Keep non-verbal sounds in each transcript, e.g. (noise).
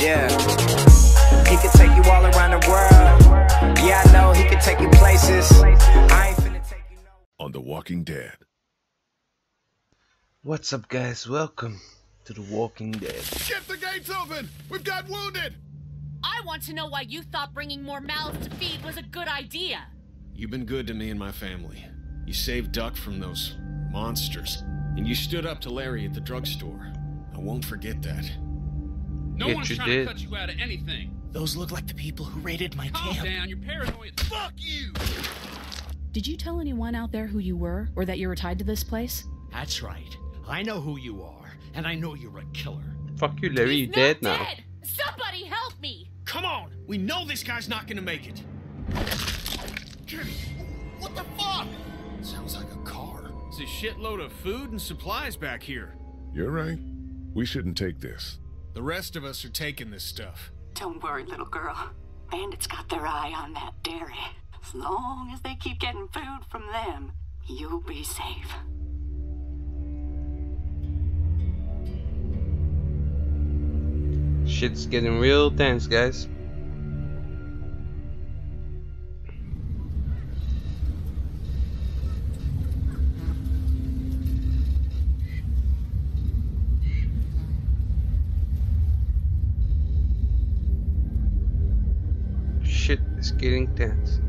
Yeah. He could take you all around the world. Yeah, I know he could take you places. I ain't finna take you no. on The Walking Dead. What's up, guys? Welcome to The Walking Dead. Get the gates open! We've got wounded! I want to know why you thought bringing more mouths to feed was a good idea. You've been good to me and my family. You saved Duck from those monsters, and you stood up to Larry at the drugstore. I won't forget that. No Yes, one's you trying did. to cut you out of anything. Those look like the people who raided my Calm camp. down, you're paranoid. Fuck you! Did you tell anyone out there who you were, or that you were tied to this place? That's right. I know who you are, and I know you're a killer. Fuck you, Larry. He's You dead not now. dead. Somebody help me! Come on! We know this guy's not gonna make it. What the fuck? Sounds like a car. It's a shitload of food and supplies back here. You're right. We shouldn't take this. The rest of us are taking this stuff. Don't worry, little girl. Bandits got their eye on that dairy. As long as they keep getting food from them, you'll be safe. Shit's getting real tense, guys. Shit is getting tense.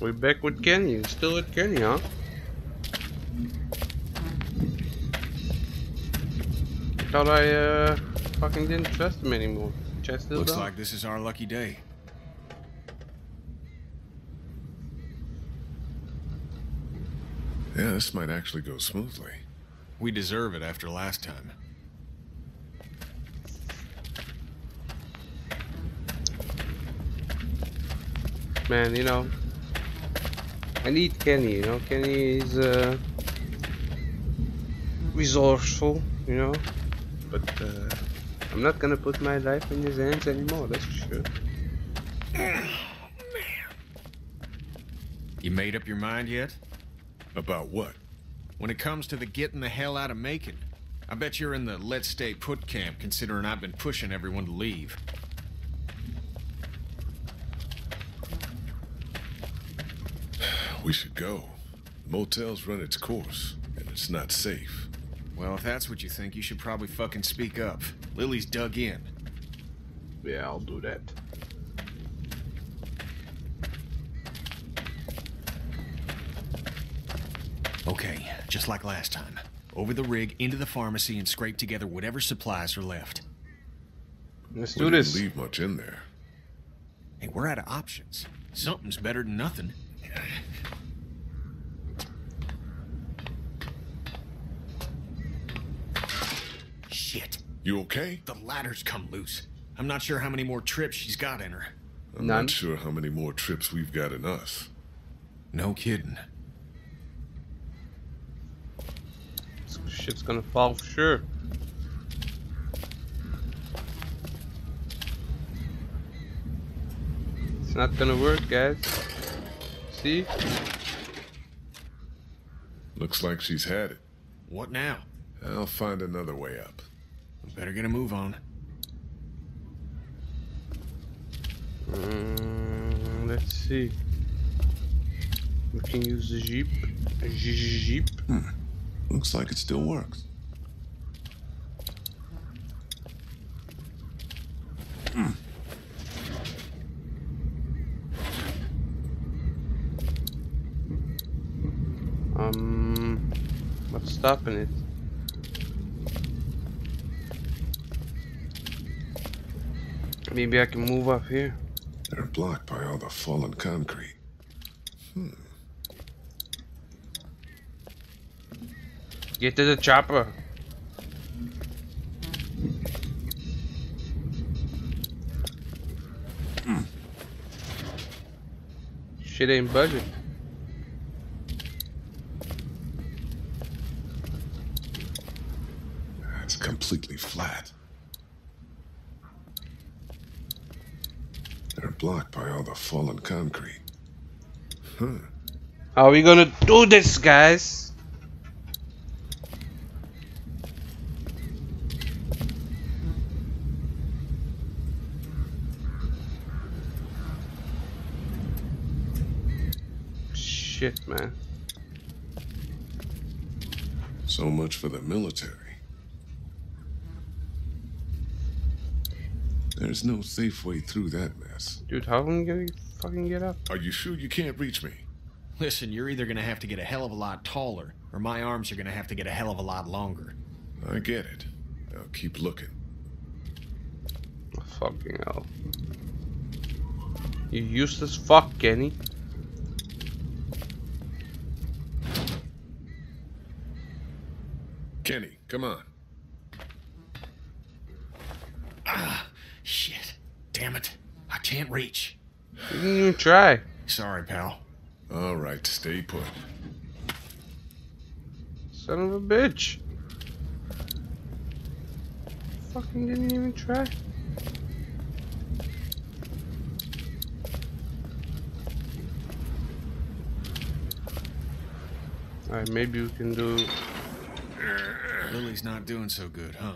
We're back with Kenny. Still with Kenny, huh? Thought I uh fucking didn't trust him anymore. Chest still Looks down. like this is our lucky day. Yeah, this might actually go smoothly. We deserve it after last time. man, you know. I need Kenny, you know. Kenny is uh, resourceful, you know. But uh, I'm not gonna put my life in his hands anymore. That's for sure. (sighs) You made up your mind yet? About what? When it comes to the getting the hell out of Macon, I bet you're in the let's stay put camp considering I've been pushing everyone to leave. (sighs) We should go. Motel's run its course, and it's not safe. Well, if that's what you think, you should probably fucking speak up. Lily's dug in. Yeah, I'll do that. Okay, just like last time. Over the rig, into the pharmacy, and scrape together whatever supplies are left. Let's We do didn't this. leave much in there. Hey, we're out of options. Something's better than nothing. You okay? The ladder's come loose. I'm not sure how many more trips she's got in her. I'm None. not sure how many more trips we've got in us. No kidding. Shit's gonna fall for sure. It's not gonna work, guys. See? Looks like she's had it. What now? I'll find another way up. We better get a move on. Mm, let's see. We can use the jeep. Jeep. Looks like it still works. Um, what's stopping it? Maybe I can move up here. They're blocked by all the fallen concrete. Hmm. Get to the chopper. Hmm. Shit ain't budget. It's completely flat. Blocked by all the fallen concrete. Huh. How are we gonna do this, guys? Shit, man. So much for the military. There's no safe way through that mess. Dude, how am I gonna fucking get up? Are you sure you can't reach me? Listen, you're either gonna have to get a hell of a lot taller, or my arms are gonna have to get a hell of a lot longer. I get it. I'll keep looking. Fucking hell. You useless fuck, Kenny. Kenny, come on. Ah, shit. Damn it. I can't reach. You didn't even try. Sorry, pal. All right, stay put. Son of a bitch. Fucking didn't even try. Alright, maybe we can do. Lily's not doing so good, huh?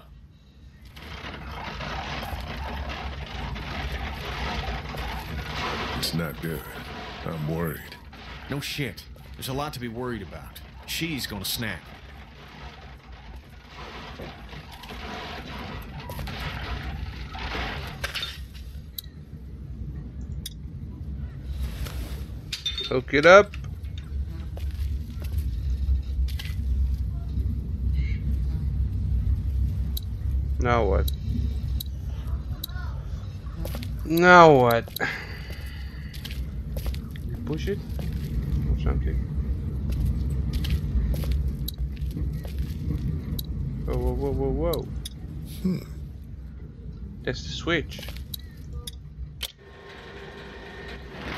It's not good. I'm worried. No shit. There's a lot to be worried about. She's gonna snap. Hook it up. Now what? Now what? You push it or something? Whoa, whoa, whoa, whoa, whoa. Hmm. That's the switch.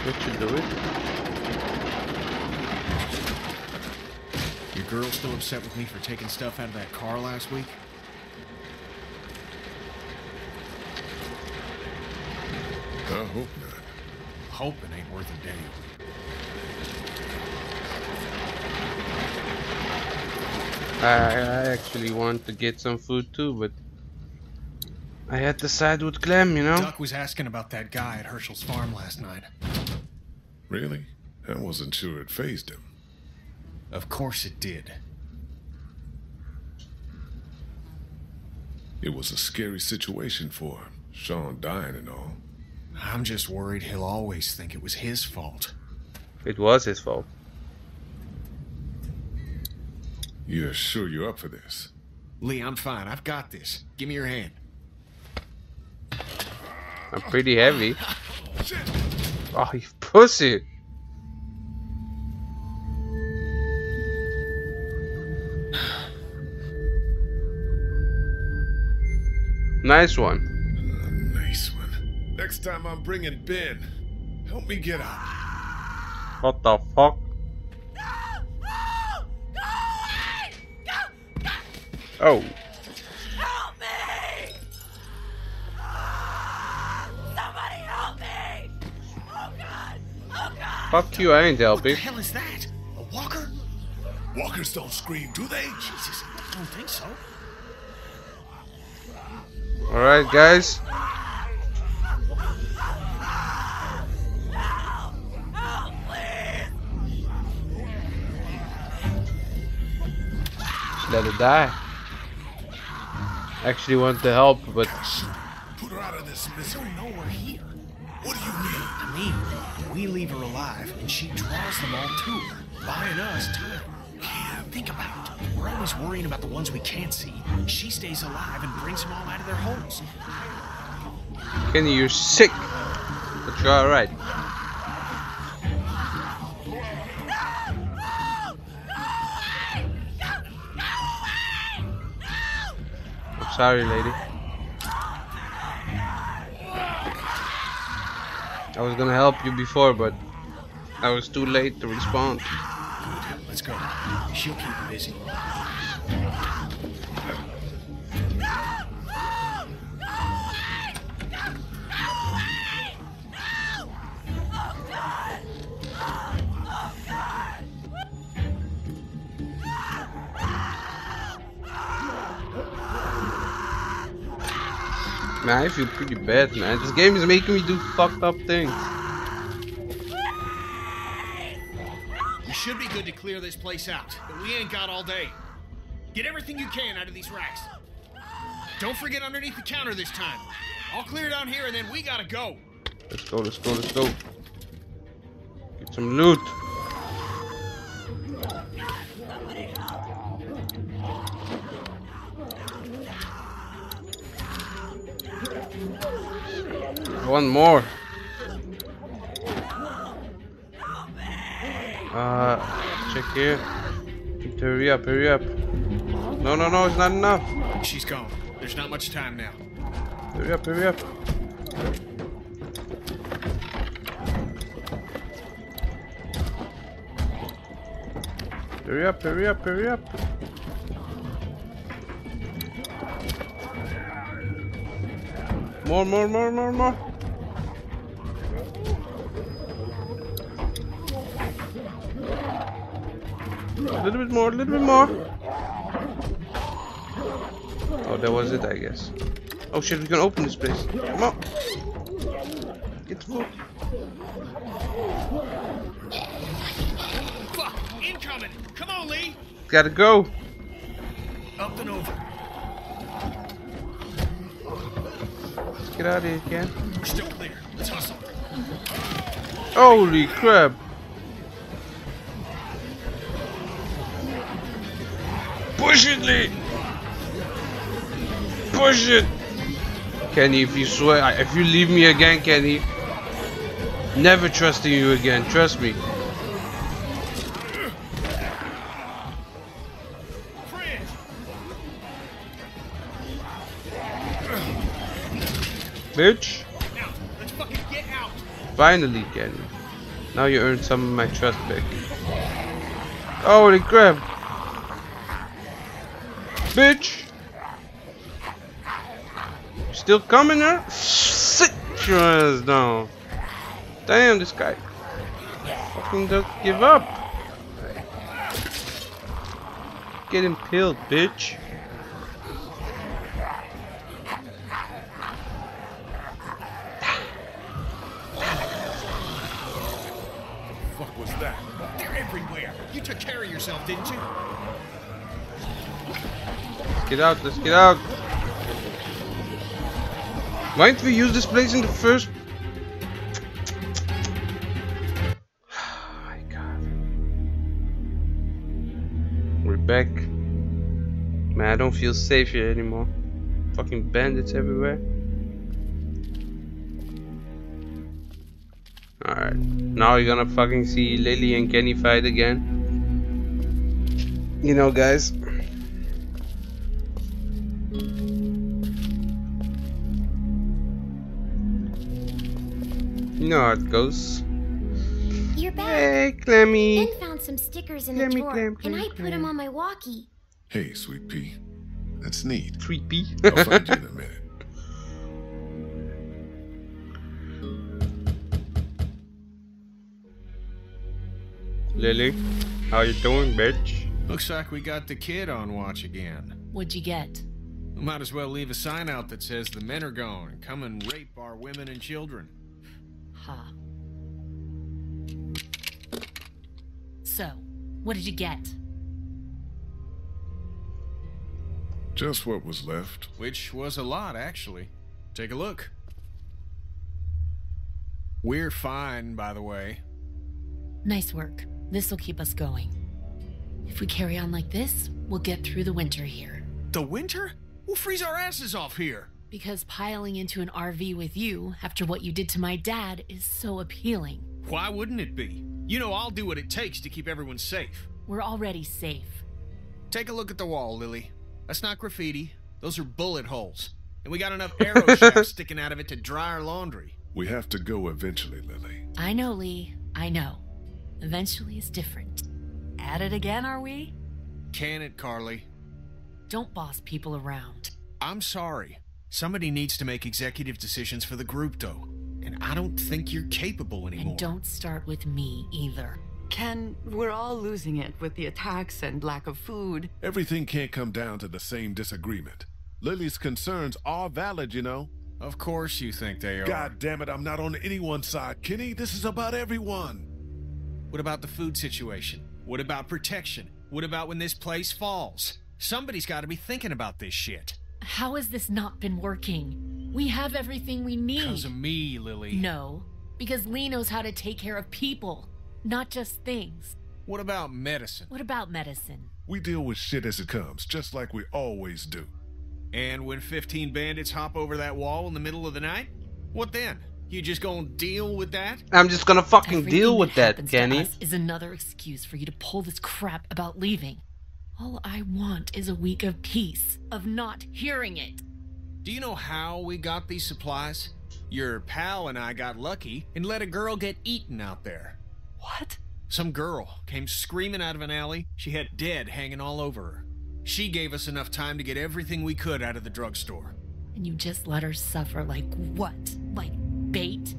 That should do it. Your girl still upset with me for taking stuff out of that car last week? I hope not. Hoping ain't worth a damn. I, I actually want to get some food too, but I had to side with Clem, you know? Duck was asking about that guy at Hershel's farm last night. Really? I wasn't sure it fazed him. Of course it did. It was a scary situation for him. Shawn dying and all. I'm just worried he'll always think it was his fault. It was his fault. You're sure you're up for this? Lee, I'm fine. I've got this. Give me your hand. I'm pretty heavy. (laughs) Oh, oh, you pussy! (sighs) Nice one. A nice one. Next time I'm bringing Ben. Help me get out. What the fuck? Oh. Help me! Somebody help me! Oh god! Oh god! Fuck you, I ain't What the hell is that? A walker? Walkers don't scream, do they? Jesus, I don't think so. Alright, guys. Let it die. Actually want to help, but Put her out of this misery. No, we're here. What do you mean? I mean, we leave her alive, and she draws them all to her, buying us time. Think about it. We're always worrying about the ones we can't see. She stays alive and brings them all out of their holes. Kenny, you're sick. But you're alright. Sorry, lady. I was gonna help you before, but I was too late to respond. Let's go. She'll keep busy. Man, I feel pretty bad, man. This game is making me do fucked up things. We should be good to clear this place out, but we ain't got all day. Get everything you can out of these racks. Don't forget underneath the counter this time. I'll clear down here and then we gotta go. Let's go, let's go, let's go. Get some loot. One more. Uh, check here. Hurry up, hurry up. No, no, no, it's not enough. She's gone. There's not much time now. Hurry up, hurry up. Hurry up, hurry up, hurry up. More, more, more, more, more. A little bit more, a little bit more. Oh, that was it, I guess. Oh shit, we can open this place. Come on. Get the food. Fuck! Incoming! Come on, Lee! Gotta go. Up and over. Let's get out of here, Ken. We're still clear. Let's hustle. Holy crap. Push it, Lee. Push it. Kenny, if you swear, if you leave me again, Kenny, never trusting you again. Trust me. Bitch. Finally, Kenny. Now you earned some of my trust back. Holy crap. Bitch. Still coming there? Sit your ass down. Damn, this guy fucking doesn't give up. Get him killed, bitch. Fuck was that? They're everywhere! You took care of yourself, didn't you? Let's get out, let's get out. Why didn't we use this place in the first? (sighs) My god. We're back. Man, I don't feel safe here anymore. Fucking bandits everywhere. Alright. Now you're gonna fucking see Lily and Kenny fight again. You know, guys. You know how it goes. You're back. Hey, Clemmy. Ben found some stickers in Clemmy, the drawer, clam, and I put them on my walkie. Hey, Sweet Pea. That's neat. Creepy. I'll find you in a minute. (laughs) Lily, how you doing, bitch? Looks like we got the kid on watch again. What'd you get? We might as well leave a sign out that says the men are gone and come and rape our women and children. Huh. So, what did you get? Just what was left. Which was a lot, actually. Take a look. We're fine, by the way. Nice work. This'll keep us going. If we carry on like this, we'll get through the winter here. The winter? We'll freeze our asses off here. Because piling into an RV with you after what you did to my dad is so appealing. Why wouldn't it be? You know I'll do what it takes to keep everyone safe. We're already safe. Take a look at the wall, Lily. That's not graffiti. Those are bullet holes. And we got enough (laughs) arrow shafts sticking out of it to dry our laundry. We have to go eventually, Lily. I know, Lee. I know. Eventually is different. At it again, are we? Can it, Carly? Don't boss people around. I'm sorry. Somebody needs to make executive decisions for the group, though. And I don't think you're capable anymore. And don't start with me either. Ken, we're all losing it with the attacks and lack of food. Everything can't come down to the same disagreement. Lily's concerns are valid, you know. Of course you think they are. God damn it, I'm not on anyone's side, Kenny. This is about everyone. What about the food situation? What about protection? What about when this place falls? Somebody's got to be thinking about this shit. How has this not been working? We have everything we need. Because of me, Lily. No, because Lee knows how to take care of people, not just things. What about medicine? What about medicine? We deal with shit as it comes, just like we always do. And when 15 bandits hop over that wall in the middle of the night? What then? You just gonna deal with that? I'm just gonna fucking Everything deal with that, happens to Kenny. is another excuse for you to pull this crap about leaving. All I want is a week of peace, of not hearing it. Do you know how we got these supplies? Your pal and I got lucky and let a girl get eaten out there. What? Some girl came screaming out of an alley. She had dead hanging all over her. She gave us enough time to get everything we could out of the drugstore. And you just let her suffer like what? Like bait?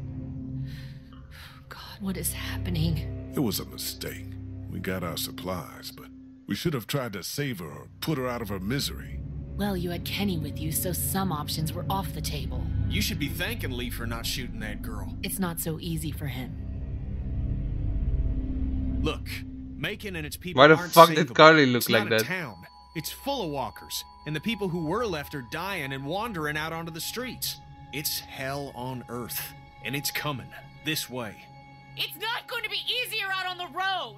(sighs) God, what is happening? It was a mistake. We got our supplies, but we should have tried to save her or put her out of her misery. Well, you had Kenny with you, so some options were off the table. You should be thanking Lee for not shooting that girl. It's not so easy for him. Look, Macon and its people Why the aren't fuck did savable. Carly look it's like not that? A town. It's full of walkers, and the people who were left are dying and wandering out onto the streets. It's hell on earth, and it's coming this way. It's not going to be easier out on the road!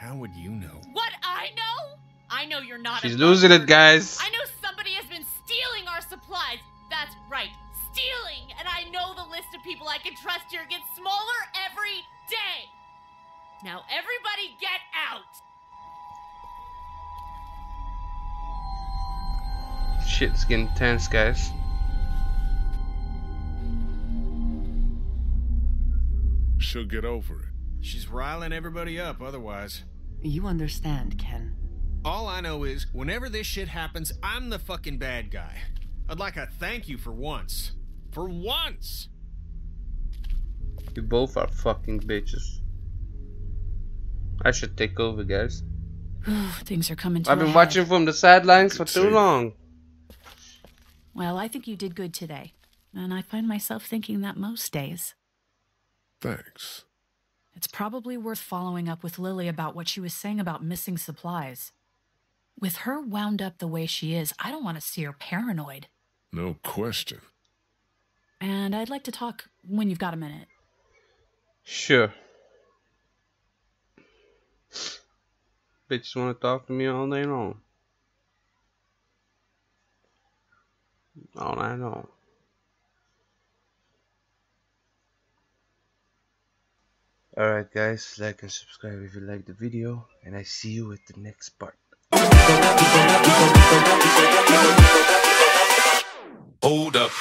How would you know? What I know? I know you're not She's a losing it, guys. I know somebody has been stealing our supplies. That's right, stealing. And I know the list of people I can trust here gets smaller every day. Now everybody get out. Shit's getting tense, guys. She'll get over it. She's riling everybody up otherwise. You understand, Ken. All I know is, whenever this shit happens, I'm the fucking bad guy. I'd like a thank you for once. For once! You both are fucking bitches. I should take over, guys. Things are coming to I've a been head. watching from the sidelines for too long. Well, I think you did good today. And I find myself thinking that most days. Thanks. It's probably worth following up with Lily about what she was saying about missing supplies. With her wound up the way she is, I don't want to see her paranoid. No question. And I'd like to talk when you've got a minute. Sure. Bitches want to talk to me all day long. All night long. Alright guys, like and subscribe if you like the video and I see you at the next part. Hold up.